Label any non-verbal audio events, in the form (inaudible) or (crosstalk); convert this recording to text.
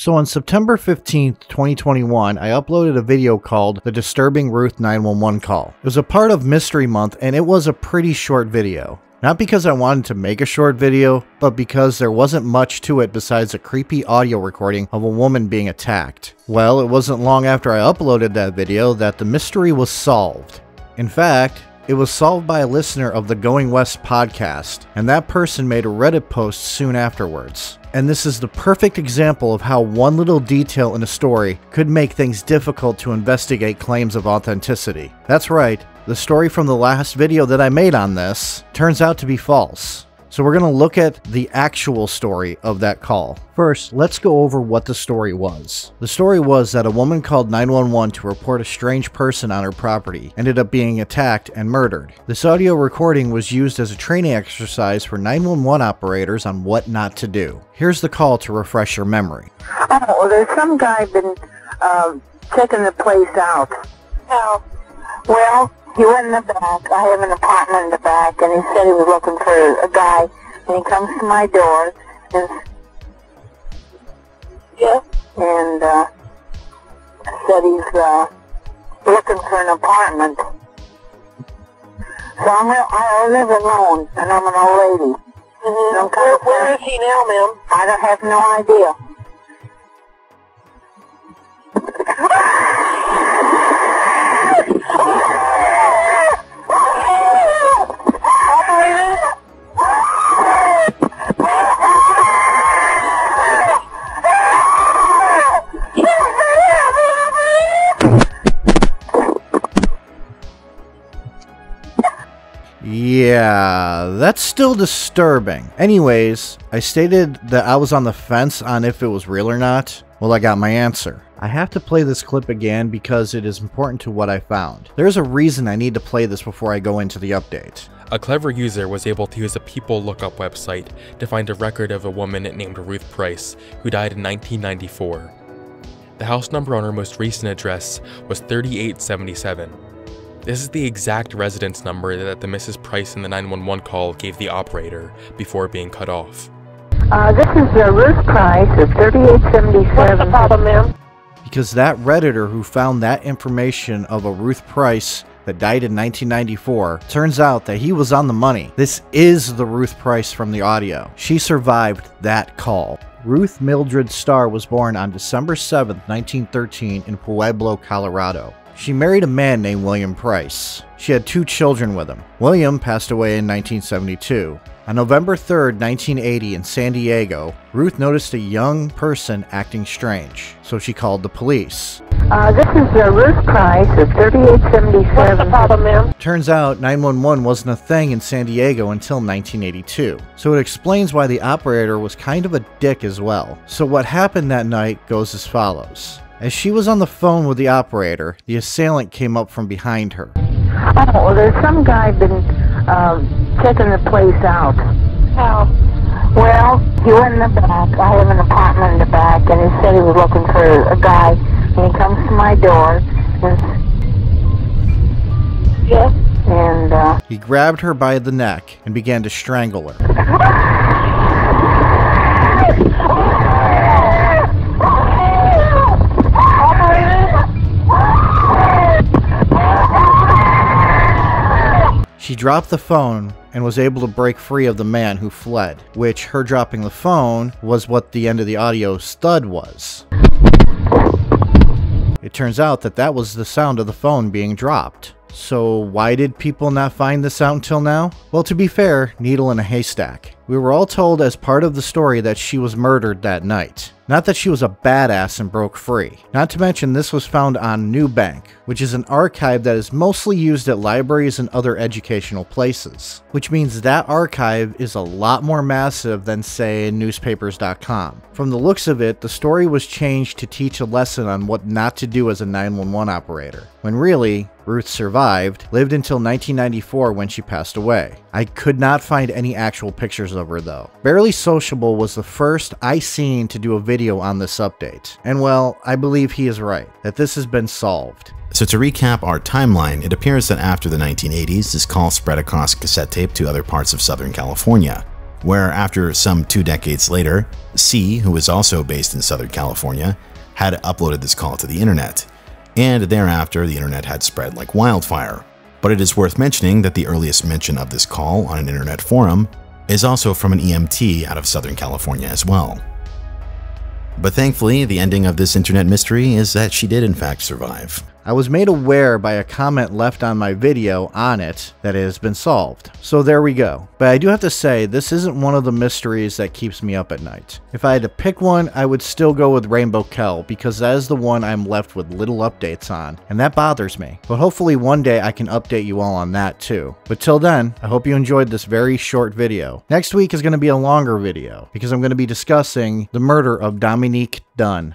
So on September 15th, 2021, I uploaded a video called The Disturbing Ruth 911 Call. It was a part of Mystery Month and it was a pretty short video. Not because I wanted to make a short video, but because there wasn't much to it besides a creepy audio recording of a woman being attacked. Well, it wasn't long after I uploaded that video that the mystery was solved. In fact, it was solved by a listener of the Going West podcast, and that person made a Reddit post soon afterwards. And this is the perfect example of how one little detail in a story could make things difficult to investigate claims of authenticity. That's right, the story from the last video that I made on this turns out to be false. So we're going to look at the actual story of that call. First, let's go over what the story was. The story was that a woman called 911 to report a strange person on her property ended up being attacked and murdered. This audio recording was used as a training exercise for 911 operators on what not to do. Here's the call to refresh your memory. Oh, well, there's some guy been uh, checking the place out. Well, he went in the back. I have an apartment in the back, and he said he was looking for a guy. And he comes to my door, and yeah, and uh, said he's uh, looking for an apartment. So I'm, I live alone, and I'm an old lady. Mm-hmm. Where, where is he now, ma'am? I don't have no idea. Yeah, that's still disturbing. Anyways, I stated that I was on the fence on if it was real or not. Well, I got my answer. I have to play this clip again because it is important to what I found. There's a reason I need to play this before I go into the update. A clever user was able to use a people lookup website to find a record of a woman named Ruth Price, who died in 1994. The house number on her most recent address was 3877. This is the exact residence number that the Mrs. Price in the 911 call gave the operator before being cut off. Uh, this is uh, Ruth Price of 3877. What's the problem, ma'am? Because that Redditor who found that information of a Ruth Price that died in 1994, turns out that he was on the money. This is the Ruth Price from the audio. She survived that call. Ruth Mildred Starr was born on December 7, 1913 in Pueblo, Colorado. She married a man named William Price. She had two children with him. William passed away in 1972. On November 3, 1980, in San Diego, Ruth noticed a young person acting strange, so she called the police. Uh, this is uh, Ruth Price of 3877. What's the problem, ma'am? Turns out 911 wasn't a thing in San Diego until 1982, so it explains why the operator was kind of a dick as well. So what happened that night goes as follows. As she was on the phone with the operator, the assailant came up from behind her. Oh, well, there's some guy been uh, checking the place out. How? Well, he went in the back. I have an apartment in the back, and he said he was looking for a guy. And he comes to my door, and, Yes? and uh, He grabbed her by the neck and began to strangle her. (laughs) She dropped the phone and was able to break free of the man who fled, which her dropping the phone was what the end of the audio stud was. It turns out that that was the sound of the phone being dropped. So why did people not find this out until now? Well, to be fair, needle in a haystack. We were all told as part of the story that she was murdered that night. Not that she was a badass and broke free. Not to mention this was found on NewsBank, which is an archive that is mostly used at libraries and other educational places. Which means that archive is a lot more massive than say newspapers.com. From the looks of it, the story was changed to teach a lesson on what not to do as a 911 operator. When really, Ruth survived, lived until 1994 when she passed away. I could not find any actual pictures of though. Barely Sociable was the first I seen to do a video on this update. And well, I believe he is right, that this has been solved. So to recap our timeline, it appears that after the 1980s, this call spread across cassette tape to other parts of Southern California. where after some two decades later, C, who was also based in Southern California, had uploaded this call to the internet. And thereafter, the internet had spread like wildfire. But it is worth mentioning that the earliest mention of this call on an internet forum is also from an EMT out of Southern California as well. But thankfully, the ending of this internet mystery is that she did in fact survive. I was made aware by a comment left on my video on it that it has been solved. So there we go. But I do have to say, this isn't one of the mysteries that keeps me up at night. If I had to pick one, I would still go with Rainbow Kel because that is the one I'm left with little updates on, and that bothers me. But hopefully one day I can update you all on that too. But till then, I hope you enjoyed this very short video. Next week is going to be a longer video because I'm going to be discussing the murder of Dominique Dunn.